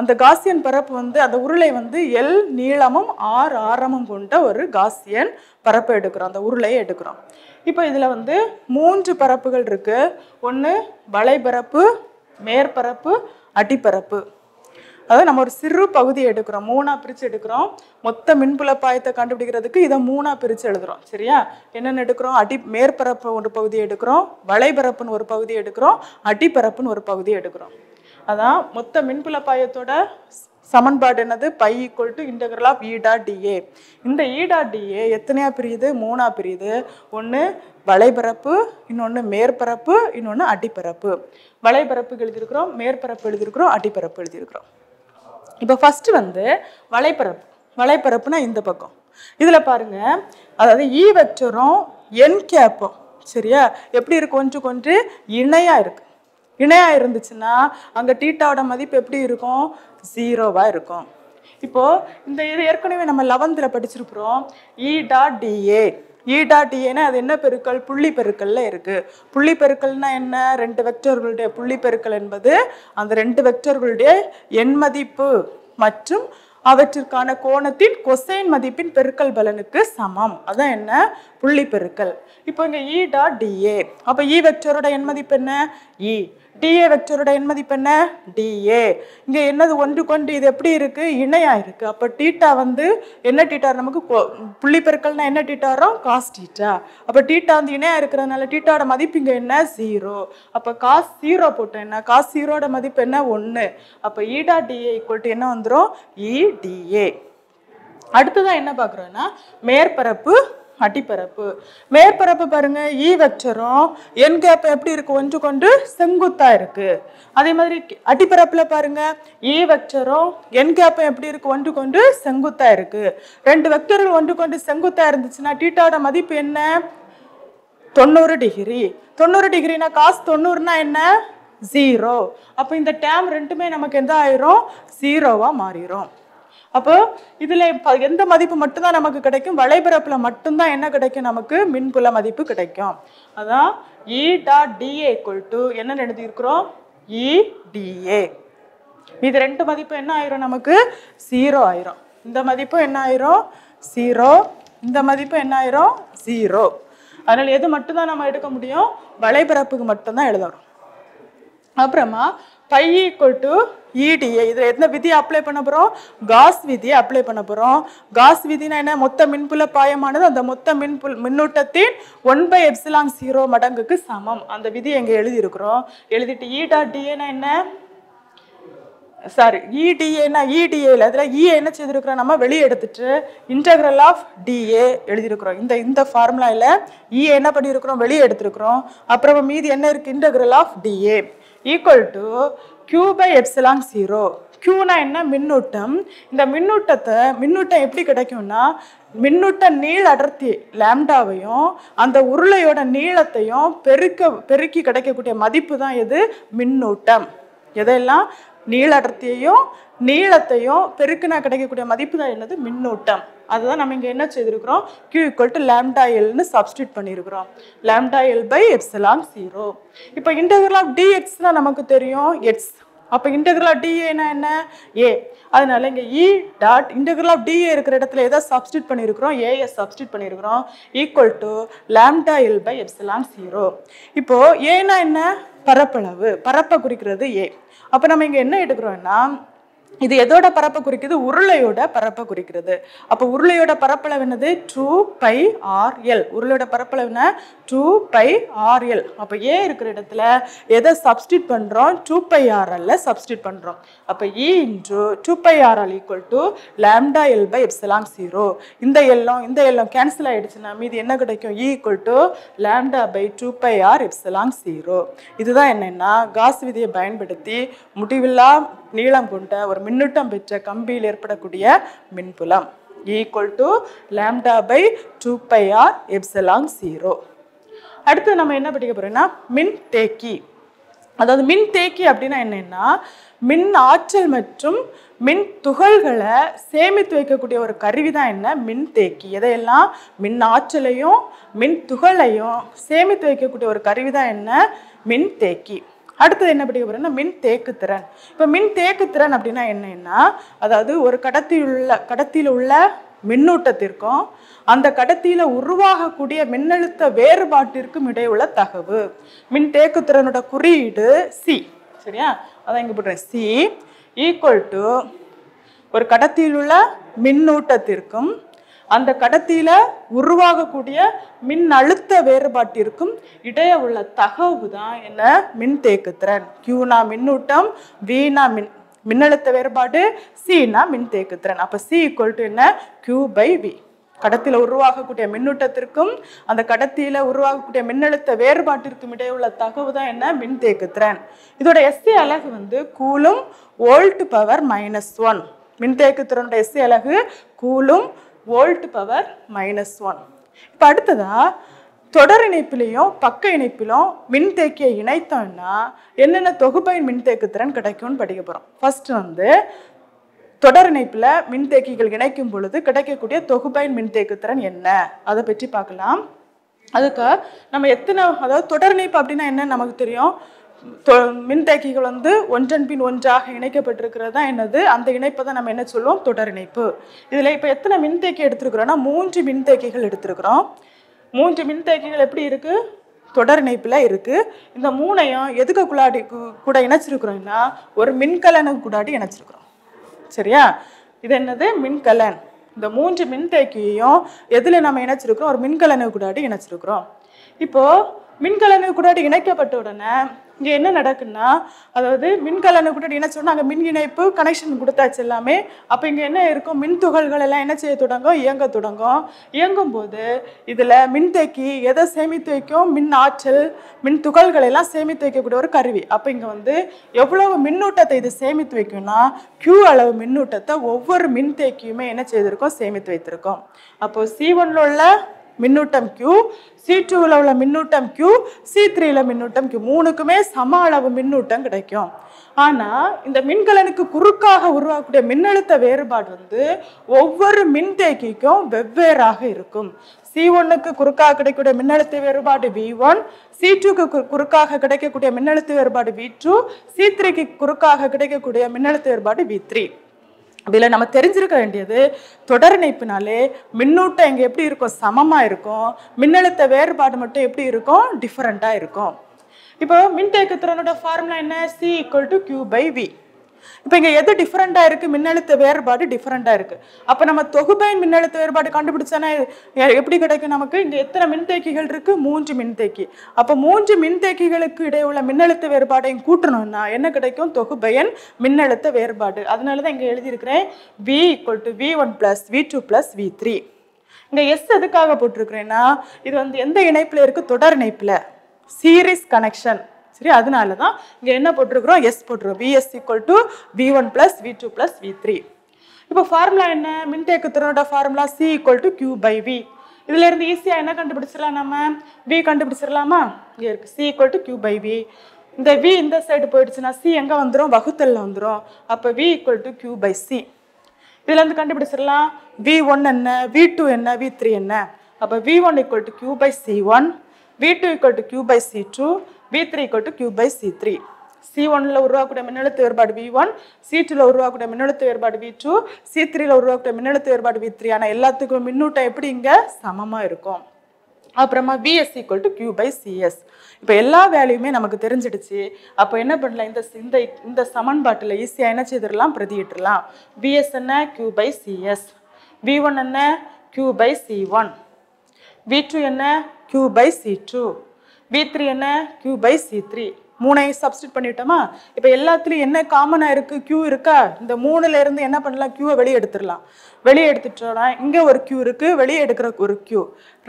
அந்த காசியன் பரப்பு வந்து அந்த உருளை வந்து எல் நீளமும் ஆர் ஆரமும் கொண்ட ஒரு காசியன் பரப்பை எடுக்கிறோம். அந்த உருளையை எடுக்கிறோம். இப்போ இதில் வந்து மூன்று பரப்புகள் இருக்கு. ஒன்று வலைபரப்பு மேற்பரப்பு அடிப்பரப்பு. அதாவது நம்ம ஒரு சிறு பகுதியை எடுக்கிறோம். மூணாக பிரித்து எடுக்கிறோம். மொத்த மின்புல பாயத்தை கண்டுபிடிக்கிறதுக்கு இதை மூணாக பிரித்து எழுதுகிறோம் சரியா? என்னென்ன எடுக்கிறோம்? அடி மேற்பரப்பு ஒரு பகுதி எடுக்கிறோம். வலைபரப்புன்னு ஒரு பகுதி எடுக்கிறோம். அடிப்பரப்புன்னு ஒரு பகுதி எடுக்கிறோம். அதான் மொத்த மின்புல பாயத்தோட சமன்பாடு என்னது? Phi equal to integral of E dot DA இந்த e ஈடா டிஏ எத்தனையா பிரியுது? மூணா பிரியுது. ஒன்று வலைபரப்பு இன்னொன்று மேற்பரப்பு இன்னொன்று அடிப்பரப்பு. வலைபரப்புக்கு எழுதியிருக்கிறோம் மேற்பரப்பு எழுதியிருக்கிறோம் அடிப்பரப்பு எழுதியிருக்கிறோம். இப்போ ஃபஸ்ட்டு வந்து வலைப்பரப்பு வலைப்பரப்புனா இந்த பக்கம். இதில் பாருங்க. அதாவது ஈ வெக்டரும் என் கேப்பும். சரியா? எப்படி இருக்கு? கொஞ்சம் கொஞ்சம் இணையாக இருக்குது இணையாக இருந்துச்சுன்னா அங்கே டீட்டாவோட மதிப்பு எப்படி இருக்கும்? ஜீரோவாக இருக்கும். இப்போது இந்த இது ஏற்கனவே நம்ம லெவன்த்தில் படிச்சிருக்கிறோம். E dot DA E dot அது என்ன பெருக்கல்? புள்ளி பெருக்கல்ல இருக்கு. புள்ளி பெருக்கல்னா என்ன? ரெண்டு வெக்டர்களுடைய புள்ளி பெருக்கல் என்பது அந்த ரெண்டு வெக்டர்களுடைய எண் மதிப்பு மற்றும் அவற்றிற்கான கோணத்தின் கொசைன் மதிப்பின் பெருக்கல் பலனுக்கு சமம். அதான் என்ன? புள்ளி பெருக்கல். இப்போ இங்கே இ e டாட் டிஏ அப்போ இ e வெக்டரோட எண் மதிப்பு என்ன? இ டிஏ வெக்டரோட என் மதிப்பு என்ன? டிஏ இங்கே என்னது ஒன்று கொண்டு இது எப்படி இருக்குது இணையாக இருக்குது அப்போ டீட்டா வந்து என்ன டீட்டா நமக்கு புள்ளி பெருக்கல்னா என்ன டீட்டா வரும்? காஸ் டீட்டா அப்போ டீட்டா வந்து இணையாக இருக்கிறதுனால டீட்டாவோட மதிப்பு இங்கே என்ன? ஜீரோ அப்போ காஸ் ஜீரோ போட்டோம் என்ன? காஸ் ஜீரோட மதிப்பு என்ன? ஒன்று அப்போ ஈடா டிஏ ஈக்குவல் டு என்ன வந்துடும் இடிஏ அடுத்ததான் என்ன பார்க்குறோன்னா மேற்பரப்பு அடிப்பரப்பு மேற்பரப்பு பாருங்க ஈ வெக்டரும் என் கேப் எப்படி இருக்கு? ஒன்று கொண்டு செங்குத்தா இருக்கு. அதே மாதிரி அடிப்பரப்புல பாருங்க ஈ வெக்டரும் என் கேப்பும் எப்படி இருக்கு? ஒன்று கொண்டு செங்குத்தா இருக்கு. ரெண்டு வெக்டர்கள் ஒன்று கொண்டு செங்குத்தா இருந்துச்சுன்னா டீட்டாவோட மதிப்பு என்ன? தொண்ணூறு டிகிரி தொண்ணூறு டிகிரினா காசு தொண்ணூறுனா என்ன? ஜீரோ அப்போ இந்த டேம் ரெண்டுமே நமக்கு எந்த ஆயிரும்? ஜீரோவாக மாறிடும் அப்போ இதில் ப- எந்த மதிப்பு மட்டும்தான் நமக்கு கிடைக்கும்? வலைபிறப்பில் மட்டும்தான் என்ன கிடைக்கும் நமக்கு? மின்புல மதிப்பு கிடைக்கும். அதான் E dot DA equal to என்ன எழுதியிருக்கிறோம்? இடிஏ இது ரெண்டு மதிப்பு என்ன ஆயிரும் நமக்கு? ஜீரோ ஆயிரும். இந்த மதிப்பு என்ன ஆயிரும்? ஜீரோ இந்த மதிப்பு என்ன ஆயிரும்? ஜீரோ அதனால எது மட்டும்தான் நம்ம எடுக்க முடியும்? வலைபிறப்புக்கு மட்டும்தான் எழுதணும். அப்புறமா பை ஈக்குவல் டு இடிஏ இதில் எந்த விதியை அப்ளை பண்ண போகிறோம் காஸ் விதியை அப்ளை பண்ண போகிறோம் காஸ் விதினா என்ன? மொத்த மின்புல பாயமானது அந்த மொத்த மின்புல் மின்னூட்டத்தின் ஒன் பை எப்சிலான் ஜீரோ மடங்குக்கு சமம். அந்த விதியை இங்கே எழுதியிருக்கிறோம்? எழுதிட்டு e இடா டிஏனா என்ன? சாரி இடிஏனா இடிஏல அதில் இஏ என்ன செய்திருக்கிறோம்? நம்ம வெளியே எடுத்துட்டு இன்டகிரல் ஆஃப் டிஏ எழுதியிருக்கிறோம். இந்த இந்த ஃபார்முலாவில் இஏ e என்ன பண்ணியிருக்கிறோம்? வெளியே எடுத்திருக்கிறோம். அப்புறம் மீதி என்ன இருக்குது integral of DA equal to Q by epsilon zero கியூனா என்ன? மின்னூட்டம். இந்த மின்னூட்டத்தை மின்னூட்டம் எப்படி கிடைக்கும்னா மின்னூட்ட நீள் அடர்த்தி லேம்டாவையும் அந்த உருளையோட நீளத்தையும் பெருக்க பெருக்கி கிடைக்கக்கூடிய மதிப்பு தான் எது? மின்னூட்டம். எதையெல்லாம்? நீள அடர்த்தியையும் நீளத்தையும் பெருக்குனா கிடைக்கக்கூடிய மதிப்பு தான் என்னது? மின்னூட்டம். அதுதான் நம்ம இங்கே என்ன செய்திருக்கிறோம்? கியூ ஈக்குவல் டு லேம்டா எல்னு சப்ஸ்டியூட் பண்ணியிருக்கிறோம். Lambda L by epsilon zero இப்போ இன்டகிரல் ஆஃப் டிஎக்ஸ் தான் நமக்கு தெரியும். எட்ஸ் அப்போ இன்டகிரல் ஆஃப் டிஏனா என்ன? ஏ அதனால இங்கே E dot integral of DA இருக்கிற இடத்துல எதை சப்ஸ்டியூட் பண்ணியிருக்கிறோம்? ஏஎஸ் சப்ஸ்டியூட் பண்ணியிருக்கிறோம். Equal to lambda L by epsilon zero இப்போது ஏனா என்ன? பரப்பளவு பரப்பை குறிக்கிறது ஏ அப்போ நம்ம இங்கே என்ன எடுக்கிறோம்னா இது எதோட பரப்பை குறிக்குது? உருளையோட பரப்பை குறிக்கிறது அப்போ உருளையோட பரப்பளவு என்னது? டூ பை ஆர் எல் உருளையோட பரப்பளவு என்ன? டூ பை ஆர் எல் அப்போ ஏ இருக்கிற இடத்துல எதை சப்ஸ்டியூட் பண்ணுறோம் டூ பை ஆர்எல்ல சப்ஸ்டியூட் பண்ணுறோம் அப்போ E into two pi RL equal to lambda L by epsilon zero இந்த எல்லாம் இந்த எல்லாம் கேன்சல் ஆகிடுச்சுன்னா மீதி என்ன கிடைக்கும்? E equal to lambda by two pi R epsilon zero இதுதான் என்னென்னா காசு விதியை பயன்படுத்தி முடிவில்லா நீளம் கொண்ட ஒரு மின்னூட்டம் பெற்ற கம்பியில் ஏற்படக்கூடிய மின்புலம். Equal to lambda by two pi R epsilon zero அடுத்து நம்ம என்ன படிக்க போகிறோம்னா மின் தேக்கி. அதாவது மின் தேக்கி அப்படின்னா என்னென்னா மின் ஆற்றல் மற்றும் மின் துகள்களை சேமித்து வைக்கக்கூடிய ஒரு கருவி தான் என்ன? மின் தேக்கி. எதையெல்லாம்? மின் ஆற்றலையும் மின் துகளையும் சேமித்து வைக்கக்கூடிய ஒரு கருவி தான் என்ன? மின் தேக்கி. அடுத்தது என்ன படிக்க போறோம்னா மின் தேக்குத்திறன் இப்போ மின் தேக்குத்திறன் அப்படின்னா என்னன்னா அதாவது ஒரு கடத்தியுள்ள கடத்தியில் உள்ள மின்னூட்டத்திற்கும் அந்த கடத்தியில் உருவாகக்கூடிய மின்னழுத்த வேறுபாட்டிற்கும் இடையுள்ள தகவு. மின் தேக்குத்திறனோட குறியீடு சி சரியா? அதான் இங்கே போடுறேன் சி ஈக்குவல் டு ஒரு கடத்தியில் உள்ள மின்னூட்டத்திற்கும் அந்த கடத்தியில் உருவாகக்கூடிய மின் அழுத்த வேறுபாட்டிற்கும் இடையே உள்ள தகவு தான் என்ன? மின் தேக்குத்திறன் கியூனா மின்னூட்டம் வீணா மின் மின்னழுத்த வேறுபாடு சினா மின் தேக்குத்திறன் அப்போ சி ஈக்குவல் டு என்ன? கியூ பை வி கடத்தில் உருவாகக்கூடிய மின்னூட்டத்திற்கும் அந்த கடத்தியில் உருவாகக்கூடிய மின்னழுத்த வேறுபாட்டிற்கும் இடையே உள்ள தகவு தான் என்ன? மின் தேக்குத்திறன் இதோட எஸ்சி அலகு வந்து coulomb volt power minus one மின்தேக்குத்திறனோட SI அலகு coulomb volt power minus one இப்போ அடுத்ததாக தொடர் இணைப்பிலையும் பக்க இணைப்பிலும் மின்தேக்கியை இணைத்தோம்னா என்னென்ன தொகுப்பையின் மின்தேக்குத்திறன் கிடைக்கும்னு படிக்க போகிறோம் ஃபர்ஸ்ட் வந்து தொடர் இணைப்பில் மின்தேக்கிகள் இணைக்கும் பொழுது கிடைக்கக்கூடிய தொகுப்பையின் மின்தேக்குத்திறன் என்ன? அதை பற்றி பார்க்கலாம். அதுக்கு நம்ம எத்தனை அதாவது தொடர் இணைப்பு அப்படின்னா என்ன நமக்கு தெரியும். மின்தேக்கிகள் வந்து ஒன்றன் பின் ஒன்றாக இணைக்கப்பட்டிருக்கிறது தான் என்னது? அந்த இணைப்பை தான் நம்ம என்ன சொல்லுவோம்? தொடர் இணைப்பு. இதில் இப்போ எத்தனை மின்தேக்கி எடுத்துருக்குறோன்னா மூன்று மின்தேக்கிகள் எடுத்திருக்கிறோம். மூன்று மின்தேக்கிகள் எப்படி இருக்குது தொடர் இணைப்பில் இருக்குது இந்த மூணையும் எதுக்கு குழாடி கூட இணைச்சிருக்கிறோம்னா ஒரு மின்கலனு கூடாடி இணைச்சிருக்கிறோம். சரியா? இது என்னது? மின்கலன். இந்த மூன்று மின்தேக்கியையும் எதில் நம்ம இணைச்சிருக்கிறோம்? ஒரு மின்கலனு கூடாடி இணைச்சிருக்கிறோம். இப்போது மின்கலனு கூடாடி இணைக்கப்பட்ட உடனே இங்கே என்ன நடக்குன்னா அதாவது மின்கலனு கூடாடி இணைச்சோன்னா அங்கே மின் இணைப்பு கனெக்ஷன் கொடுத்தாச்சு எல்லாமே. அப்போ இங்கே என்ன இருக்கும்? மின் துகள்கள் எல்லாம் என்ன செய்ய தொடங்கும்? இயங்க தொடங்கும். இயங்கும் போது இதில் மின்தேக்கி எதை சேமித்து வைக்கும்? மின் ஆற்றல் மின் துகள்கள் எல்லாம் சேமித்து வைக்கக்கூடிய ஒரு கருவி. அப்போ இங்கே வந்து எவ்வளவு மின்னூட்டத்தை இது சேமித்து வைக்கும்னா கியூ அளவு மின்னூட்டத்தை ஒவ்வொரு மின்தேக்கியுமே என்ன செய்திருக்கோம்? சேமித்து வைத்திருக்கோம். அப்போது சி ஒன்னில் உள்ள மின்னூட்டம் கியூ சி டூவில் உள்ள மின்னூட்டம் கியூ சி த்ரீல மின்னூட்டம் கியூ மூணுக்குமே சம அளவு மின்னூட்டம் கிடைக்கும். ஆனால் இந்த மின்கலனுக்கு குறுக்காக உருவாக்கக்கூடிய மின்னழுத்த வேறுபாடு வந்து ஒவ்வொரு மின்தேக்கிக்கும் வெவ்வேறாக இருக்கும். சி ஒன்னுக்கு குறுக்காக கிடைக்கக்கூடிய மின்னழுத்த வேறுபாடு வி ஒன் சி டூக்கு குறுக்காக கிடைக்கக்கூடிய மின்னழுத்த வேறுபாடு வி டூ சி த்ரீக்கு குறுக்காக கிடைக்கக்கூடிய மின்னழுத்த வேறுபாடு வி த்ரீ இதில் நம்ம தெரிஞ்சிருக்க வேண்டியது தொடர் இணைப்புனாலே மின்னூட்டம் இங்கே எப்படி இருக்கும்? சமமாக இருக்கும். மின்னழுத்த வேறுபாடு மட்டும் எப்படி இருக்கும்? டிஃப்ரெண்ட்டாக இருக்கும். இப்போ மின்தேக்குத்திறனோட ஃபார்முலா என்ன? C equal to Q by V இப்போ இங்கே எது டிஃப்ரெண்ட்டாக இருக்குது மின்னழுத்த வேறுபாடு டிஃப்ரெண்ட்டாக இருக்குது அப்போ நம்ம தொகுப்பையின் மின்னழுத்த வேறுபாடு கண்டுபிடிச்சோன்னா எப்படி கிடைக்கும் நமக்கு? இங்கே எத்தனை மின்தேக்கிகள் இருக்குது மூன்று மின்தேக்கி. அப்போ மூன்று மின்தேக்கிகளுக்கு இடையே உள்ள மின்னழுத்த வேறுபாடையும் கூட்டணும்னா என்ன கிடைக்கும்? தொகுப்பயன் மின்னழுத்த வேறுபாடு. அதனால தான் இங்கே எழுதியிருக்கிறேன். V equal to V one plus V two plus V three இங்கே எஸ் எதுக்காக போட்டிருக்கிறேன்னா இது வந்து எந்த இணைப்பில் இருக்குது தொடர் இணைப்பில். சீரிஸ் கனெக்ஷன் சரி அதனால தான் இங்கே என்ன போட்டிருக்கிறோம்? எஸ் போட்டிருக்கோம் V S equal to V one plus V two plus V three இப்போ ஃபார்முலா என்ன? மின்தேக்குத்திறனோட formula C equal to Q by V இதுல இருந்து ஈஸியாக என்ன கண்டுபிடிச்சிடலாம் நம்ம? வி கண்டுபிடிச்சிடலாமா? இங்கே இருக்கு. C equal to Q by V இந்த வி இந்த சைடு போயிடுச்சுன்னா சி எங்கே வந்துடும் வகுத்தல்ல வந்துடும் அப்போ V equal to Q by C இதுலேருந்து கண்டுபிடிச்சிடலாம். வி ஒன் என்ன? வி டூ என்ன? வி த்ரீ என்ன? அப்போ V one equal to Q by C one V two equal to Q by C two V three equal to Q by C three C ஒன்ல உருவாக்கக்கூடிய மின்னழுத்த வேறுபாடு we one C டூல உருவாக்கக்கூடிய மின்னழுத்த வேறுபாடு வி டூ சி த்ரீல உருவாக்கக்கூடிய மின்னழுத்த வேறுபாடு வி த்ரீ ஆனால் எல்லாத்துக்கும் மின்னூட்டம் எப்படி இங்கே சமமாக இருக்கும்? அப்புறமா VS equal to Q by CS இப்போ எல்லா வேல்யூமே நமக்கு தெரிஞ்சிடுச்சு. அப்போ என்ன பண்ணலாம்? இந்த இந்த இந்த சமன்பாட்டில் ஈஸியாக என்ன செய்திடலாம்? பிரதியிட்டுலாம் விஎஸ் என்ன? Q by CS V one என்ன? Q by C one V two என்ன? Q by C two V three என்ன? கியூ பை சி த்ரீ மூணை சப்ஸ்டிட் பண்ணிட்டோமா? இப்போ எல்லாத்துலேயும் என்ன காமனாக இருக்குது கியூ இருக்கா? இந்த மூணுலேருந்து என்ன பண்ணலாம்? கியூவை வெளியே எடுத்துடலாம். வெளியே எடுத்துட்டோம்னா இங்கே ஒரு கியூ இருக்குது வெளியே எடுக்கிற ஒரு கியூ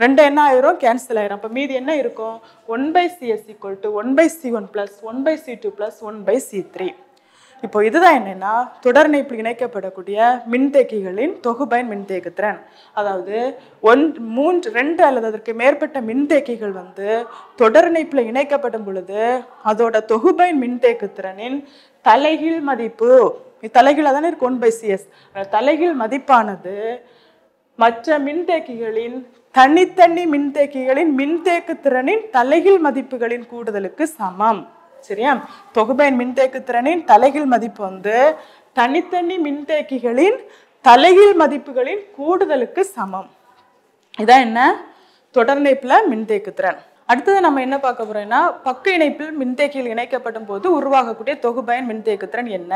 ரெண்டு என்ன ஆயிரும்? கேன்சல் ஆயிரும். அப்போ மீதி என்ன இருக்கும்? One by CS equal to one by C one plus one by C two plus one by C three இப்போ இதுதான் என்னென்னா தொடர் இணைப்பில் இணைக்கப்படக்கூடிய மின்தேக்கிகளின் தொகுபயன் மின்தேக்குத்திறன். அதாவது ஒன் மூன்று ரெண்டு அல்லது அதற்கு மேற்பட்ட மின்தேக்கிகள் வந்து தொடர்நைப்பில் இணைக்கப்படும் பொழுது அதோட தொகுபயன் மின்தேக்குத்திறனின் தலைகீழ் மதிப்பு தலைகீழாக தானே இருக்கும் ஒன் பை சிஎஸ் தலைகீழ் மதிப்பானது மற்ற மின்தேக்கிகளின் தனித்தனி மின்தேக்கிகளின் மின்தேக்கு திறனின் தலைகீழ் மதிப்புகளின் கூடுதலுக்கு சமம். சரியா? தொகுபயன் மின்தேக்கு திறனின் தலைகீழ் மதிப்பு வந்து தனித்தனி மின்தேக்கிகளின் தலைகீழ் மதிப்புகளின் கூடுதலுக்கு சமம். இதான் என்ன? தொடர் இணைப்புல மின்தேக்கு திறன். அடுத்தது நம்ம என்ன பார்க்க போறோம்னா பக்க இணைப்பில் மின்தேக்கியில் இணைக்கப்படும் போது உருவாகக்கூடிய தொகுபயன் மின்தேக்கு திறன் என்ன?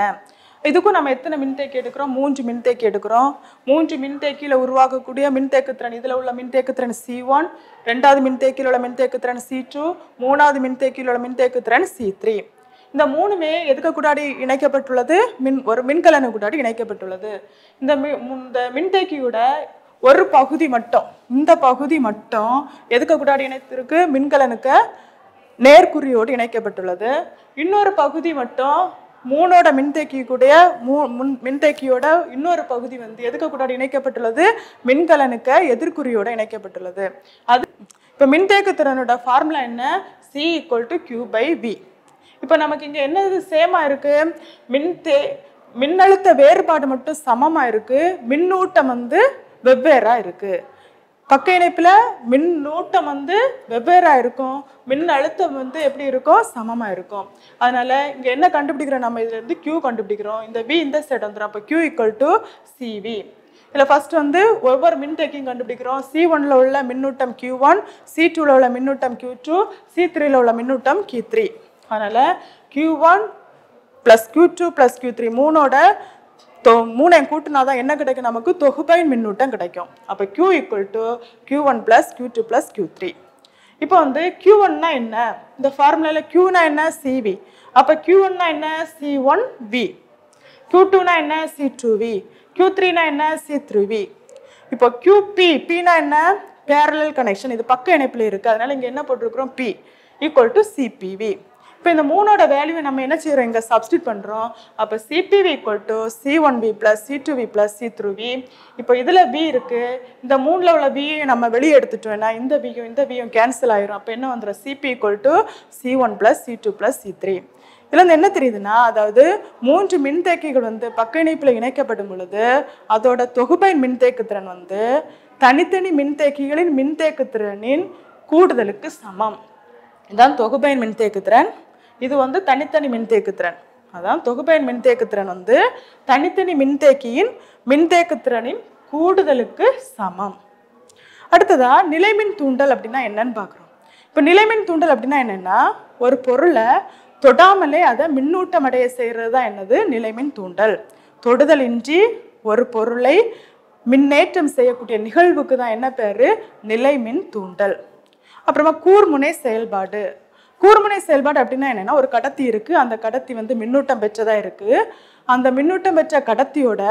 இதுக்கும் நம்ம எத்தனை மின்தேக்கி எடுக்கிறோம்? மூன்று மின்தேக்கி எடுக்கிறோம். மூன்று மின்தேக்கியில் உருவாக்கக்கூடிய மின்தேக்குத்திறன் இதில் உள்ள மின்தேக்குத்திறன் சி ஒன் ரெண்டாவது மின்தேக்கியில் உள்ள மின்தேக்குத்திறன் சி டூ மூணாவது மின்தேக்கியில் உள்ள மின்தேக்குத்திறன் சி த்ரீ இந்த மூணுமே எதுக்கு கூடாடி இணைக்கப்பட்டுள்ளது? மின் ஒரு மின்கலனு கூடாடி இணைக்கப்பட்டுள்ளது. இந்த மி இந்த மின்தேக்கியோட ஒரு பகுதி மட்டும் இந்த பகுதி மட்டும் எதுக்கு கூடாடி இணைத்திருக்கு? மின்கலனுக்கு நேர்குறியோடு இணைக்கப்பட்டுள்ளது. இன்னொரு பகுதி மட்டும் மூணோட மின்தேக்கி கூடிய மூ முன் மின்தேக்கியோட இன்னொரு பகுதி வந்து எதுக்கு கூட இணைக்கப்பட்டுள்ளது? மின்கலனுக்கு எதிர்குறியோட இணைக்கப்பட்டுள்ளது. அது இப்போ மின்தேக்கு திறனோட ஃபார்முலா என்ன? C equal to Q by V இப்போ நமக்கு இங்கே என்னது சேமாக இருக்குது மின்தே மின்னழுத்த வேறுபாடு மட்டும் சமமாக இருக்குது மின்னூட்டம் வந்து வெவ்வேறாக இருக்குது பக்க இணைப்பில் மின்னூட்டம் வந்து வெவ்வேறாக இருக்கும். மின் அழுத்தம் வந்து எப்படி இருக்கும்? சமமாக இருக்கும். அதனால் இங்கே என்ன கண்டுபிடிக்கிறோம்? நம்ம இதுலேருந்து Q கண்டுபிடிக்கிறோம். இந்த V இந்த செட் வந்துடும் அப்போ Q ஈக்குவல் டு சிவி இதில் ஃபஸ்ட் வந்து ஒவ்வொரு மின்தேக்கியும் கண்டுபிடிக்கிறோம். சி ஒன்ல உள்ள மின்னூட்டம் கியூ ஒன் சி டூவில் உள்ள மின்னூட்டம் கியூ டூ சி த்ரீல உள்ள மின்னூட்டம் கியூ த்ரீ அதனால் Q one plus Q two plus Q three மூணோட so மூணையும் கூட்டினா தான் என்ன கிடைக்கும் நமக்கு? தொகுபயன் மின்னூட்டம் கிடைக்கும். அப்போ Q equal to Q one plus Q two plus Q three இப்போ வந்து க்யூ ஒன்னா என்ன? இந்த ஃபார்முலாவில் Qனா என்ன? சிவி அப்போ க்யூ ஒன்னா என்ன? சி ஒன் வி க்யூ டூனா என்ன? சி டூ வி க்யூ த்ரீனா என்ன? சி த்ரீ வி இப்போ கியூ பி பினா என்ன? பேரலல் கனெக்ஷன் இது பக்க இணைப்பில் இருக்குது அதனால் இங்கே என்ன போட்டிருக்கிறோம்? பி ஈக்குவல் டு சிபிவி இப்போ இந்த மூணோட வேல்யூ நம்ம என்ன செய்கிறோம் இங்கே சப்ஸ்டிட் பண்ணுறோம் அப்போ C P V equal to C one V plus C two V plus C three V இப்போ இதில் வி இருக்குது இந்த மூணில் உள்ள வியும் நம்ம வெளியே எடுத்துட்டோம்னா இந்த பியும் இந்த பியும் கேன்சல் ஆயிரும். அப்போ என்ன வந்துடும் C P equal to C one plus C two plus C three இதுல என்ன தெரியுதுன்னா அதாவது மூன்று மின்தேக்கிகள் வந்து பக்க இணைப்பில் இணைக்கப்படும் பொழுது அதோட தொகுபயன் மின்தேக்குத்திறன் வந்து தனித்தனி மின்தேக்கிகளின் மின்தேக்குத்திறனின் கூடுதலுக்கு சமம். இதான் மின்தேக்கு திறன். இது வந்து தனித்தனி மின்தேக்குத்திறன். அதான் தொகுபயன் மின்தேக்குத்திறன் வந்து தனித்தனி மின்தேக்கியின் மின்தேக்குத்திறனின் கூடுதலுக்கு சமம். அடுத்ததா நிலைமின் தூண்டல் அப்படின்னா என்னன்னு பார்க்குறோம். இப்போ நிலைமின் தூண்டல் அப்படின்னா என்னென்னா ஒரு பொருளை தொடாமலே அதை மின்னூட்டம் அடைய செய்கிறது தான் என்னது? நிலைமின் தூண்டல். தொடுதலின்றி ஒரு பொருளை மின்னேற்றம் செய்யக்கூடிய நிகழ்வுக்கு தான் என்ன பேர்? நிலைமின் தூண்டல். அப்புறமா கூர்முனை செயல்பாடு. கூர்முனை செயல்பாடு அப்படின்னா என்னென்னா ஒரு கடத்தி இருக்குது அந்த கடத்தி வந்து மின்னூட்டம் பெற்றதாக இருக்குது அந்த மின்னூட்டம் பெற்ற கடத்தியோட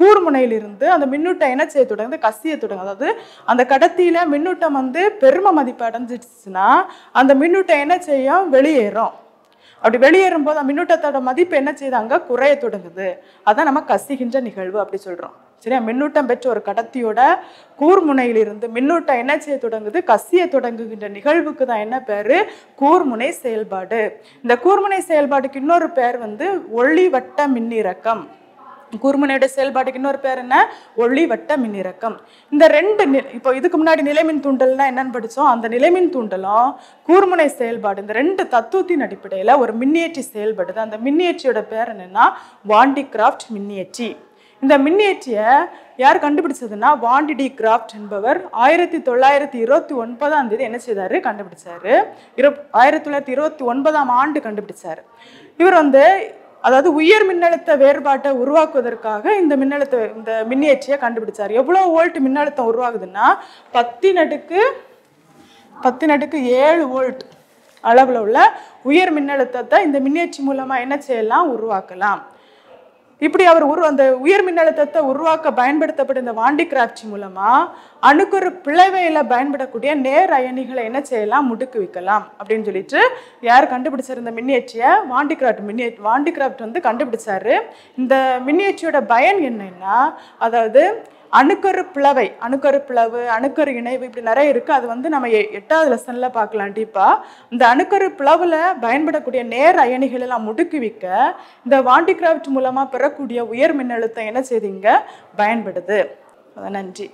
கூர்முனையிலிருந்து அந்த மின்னூட்டம் என்ன செய்ய தொடங்குது? கசிய தொடங்கும் அதாவது அந்த கடத்தியில் மின்னூட்டம் வந்து பெரும மதிப்பு அடைஞ்சிடுச்சுன்னா அந்த மின்னூட்டம் என்ன செய்யும்? வெளியேறும். அப்படி வெளியேறும் போது அந்த மின்னூட்டத்தோட மதிப்பு என்ன செய்யுது? அங்கே குறைய தொடங்குது. அதான் நம்ம கசிகின்ற நிகழ்வு அப்படி சொல்கிறோம் சரியா? மின்னூட்டம் பெற்ற ஒரு கடத்தியோட கூர்முனையிலிருந்து மின்னூட்டம் என்ன செய்ய தொடங்குது? கசிய தொடங்குகின்ற நிகழ்வுக்கு தான் என்ன பேரு? கூர்முனை செயல்பாடு. இந்த கூர்முனை செயல்பாடுக்கு இன்னொரு பேர் வந்து ஒளிவட்ட மின்னிறக்கம். கூர்முனையோட செயல்பாட்டுக்கு இன்னொரு பேர் என்ன? ஒளிவட்ட மின்னிறக்கம். இந்த ரெண்டு இப்போ இதுக்கு முன்னாடி நிலைமின் தூண்டல்னா என்னன்னு படித்தோம் அந்த நிலைமின் தூண்டலும் கூர்முனை செயல்பாடு இந்த ரெண்டு தத்துவத்தின் அடிப்படையில் ஒரு மின்னியற்றி செயல்படுது. அந்த மின்னியற்றியோட பேர் என்னன்னா வாண்டி கிராஃப்ட் மின்னியற்றி. இந்த மின்னேற்றியை யார் கண்டுபிடிச்சதுன்னா வாண்டி டி கிராஃப்ட் என்பவர். ஆயிரத்தி தொள்ளாயிரத்தி இருபத்தி ஒன்பதாம் தேதி என்ன செய்தார்? கண்டுபிடிச்சார். இரு ஆயிரத்தி தொள்ளாயிரத்தி இருபத்தி ஒன்பதாம் ஆண்டு கண்டுபிடிச்சார். இவர் வந்து அதாவது உயர் மின்னழுத்த வேறுபாட்டை உருவாக்குவதற்காக இந்த மின்னழுத்த இந்த மின்னியற்றியை கண்டுபிடிச்சார். எவ்வளோ வோல்ட் மின்னழுத்தம் உருவாகுதுன்னா பத்தி நடுக்கு பத்து நடுக்கு ஏழு வோல்ட் அளவில் உள்ள உயர் மின்னழுத்தத்தை இந்த மின்னியற்றி மூலமாக என்ன செய்யலாம்? உருவாக்கலாம். இப்படி அவர் உரு அந்த உயர் மின்னழுத்தத்தை உருவாக்க பயன்படுத்தப்பட்ட இந்த வாண்டி கிராப்சி மூலமா அணுக்கொரு பிளவையில பயன்படக்கூடிய நேர் அயனிகளை என்ன செய்யலாம்? முடுக்கு வைக்கலாம் அப்படின்னு சொல்லிட்டு யார் கண்டுபிடிச்சிருந்த மின்னியற்றியை வாண்டி கிராஃப்ட் மின்னிய வாண்டி கிராஃப்ட் வந்து கண்டுபிடிச்சாரு. இந்த மின்னியற்றியோட பயன் என்னன்னா அதாவது அணுக்கரு பிளவை அணுக்கரு பிளவு அணுக்கரு இணைவு இப்படி நிறைய இருக்குது அது வந்து நம்ம எ- எட்டாவது லெசனில் பார்க்கலாம் டீப்பா இந்த அணுக்கரு பிளவில் பயன்படக்கூடிய நேர் அயனிகளை எல்லாம் முடுக்குவிக்க இந்த வாண்டிகிராஃப்ட் மூலமாக பெறக்கூடிய உயர் மின்னழுத்தம் என்ன செய்திங்க பயன்படுது. நன்றி.